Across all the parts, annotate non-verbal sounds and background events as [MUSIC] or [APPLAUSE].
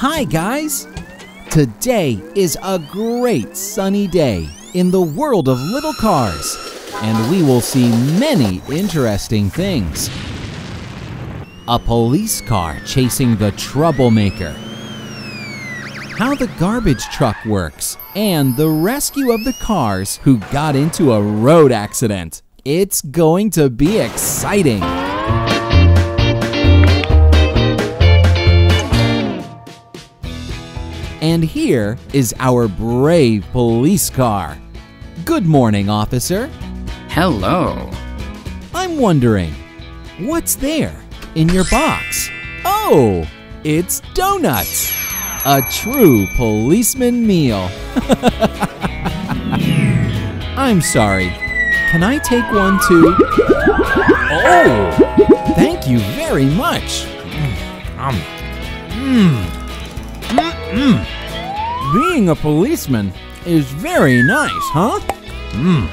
Hi, guys! Today is a great sunny day in the world of little cars, and we will see many interesting things. A police car chasing the troublemaker, how the garbage truck works, and the rescue of the cars who got into a road accident. It's going to be exciting! And here is our brave police car. Good morning, officer. Hello. I'm wondering, what's there in your box? Oh, it's donuts. A true policeman meal. [LAUGHS] I'm sorry. Can I take one too? Oh, thank you very much. Mm, mm, mm. Being a policeman is very nice, huh? Mmm.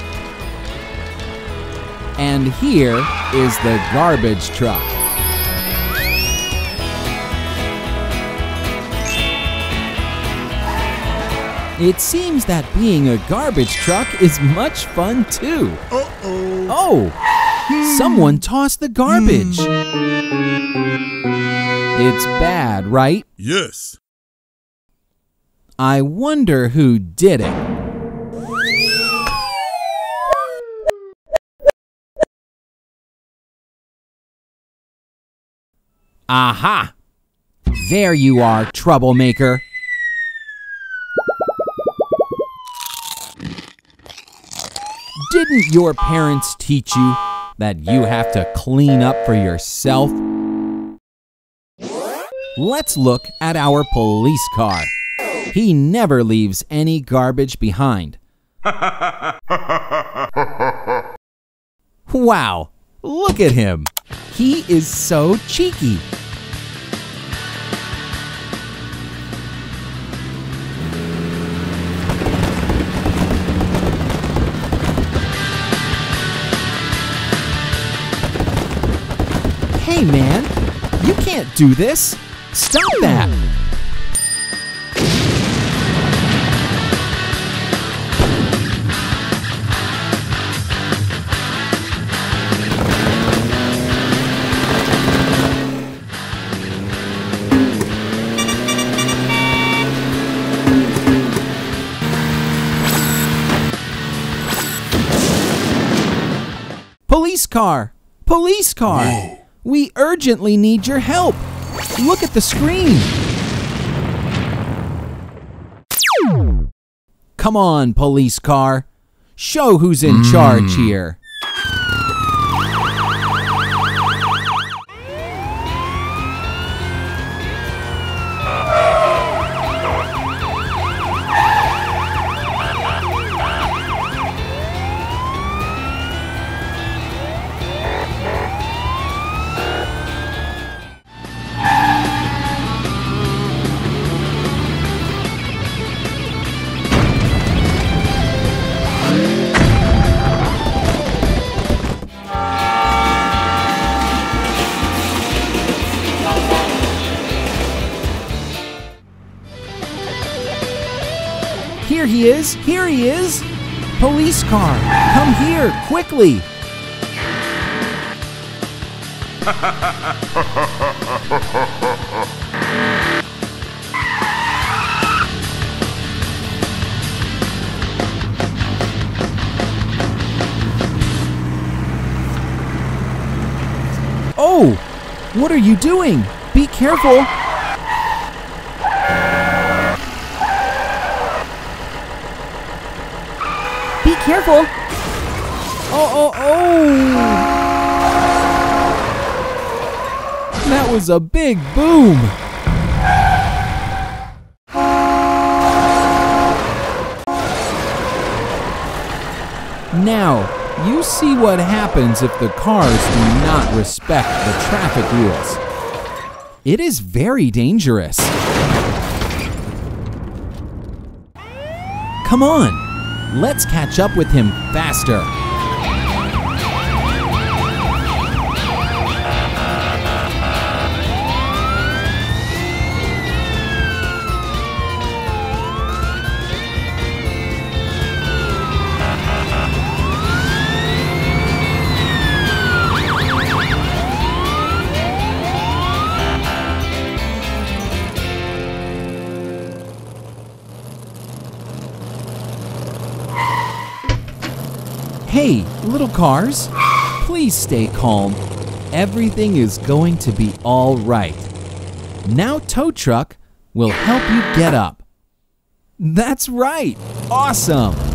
And here is the garbage truck. It seems that being a garbage truck is much fun too. Uh-oh. Oh, someone tossed the garbage. Hmm. It's bad, right? Yes. I wonder who did it. Aha! There you are, troublemaker. Didn't your parents teach you that you have to clean up for yourself? Let's look at our police car. He never leaves any garbage behind. [LAUGHS] wow, look at him. He is so cheeky. Hey man, you can't do this. Stop that. Police car! Police car! Whoa. We urgently need your help. Look at the screen. Come on, police car. Show who's in hmm. charge here. Here he is! Here he is! Police car! Come here, quickly! [LAUGHS] Oh! What are you doing? Be careful! Be careful! Oh, oh, oh! That was a big boom! Now, you see what happens if the cars do not respect the traffic rules. It is very dangerous. Come on, let's catch up with him faster. Hey, little cars, please stay calm. Everything is going to be all right. Now, tow truck will help you get up. That's right. Awesome.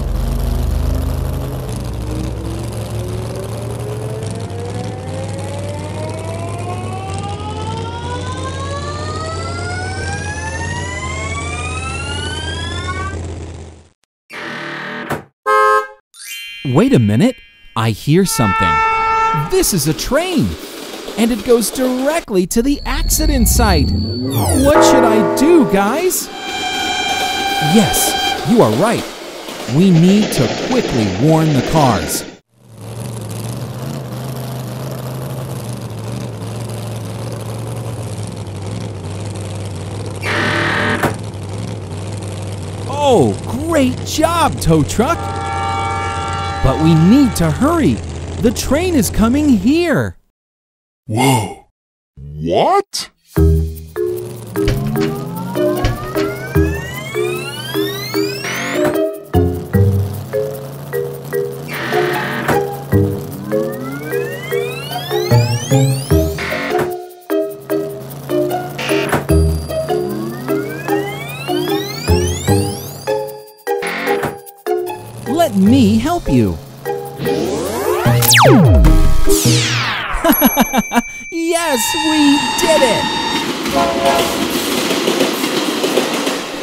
Wait a minute. I hear something. This is a train. And it goes directly to the accident site. What should I do, guys? Yes, you are right. We need to quickly warn the cars. Oh, great job, tow truck! But we need to hurry. The train is coming here. Whoa. What? Yes, we did it!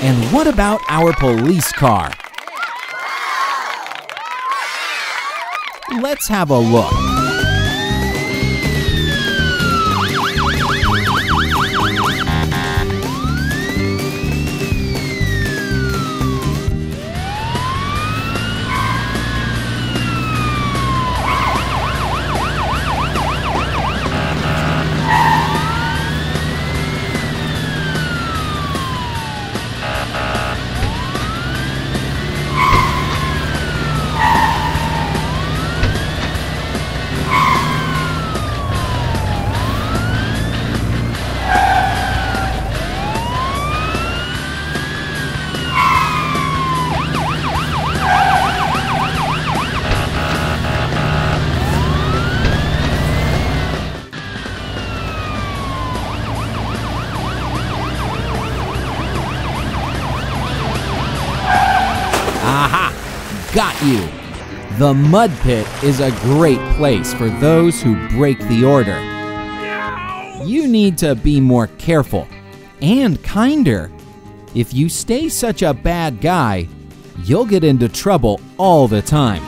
And what about our police car? Let's have a look. You! The mud pit is a great place for those who break the order. You need to be more careful and kinder. If you stay such a bad guy, you'll get into trouble all the time.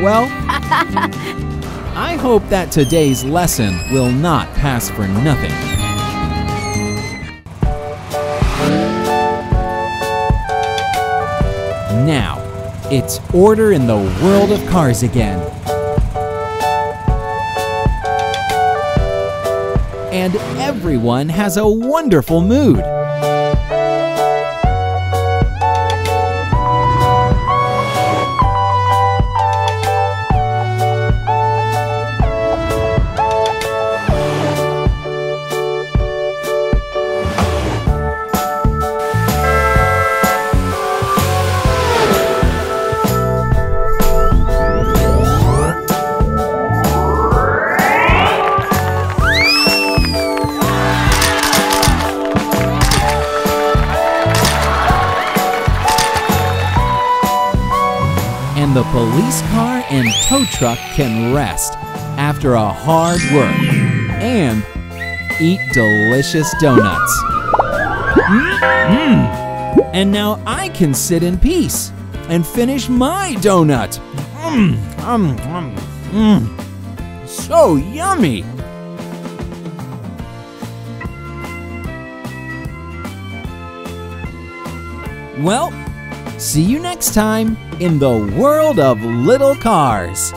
Well, [LAUGHS] I hope that today's lesson will not pass for nothing. Now, it's order in the world of cars again. And everyone has a wonderful mood. The police car and tow truck can rest after a hard work and eat delicious donuts. Mmm. And now I can sit in peace and finish my donut. Mmm. Um, um, mmm. So yummy. Well, see you next time in the world of little cars.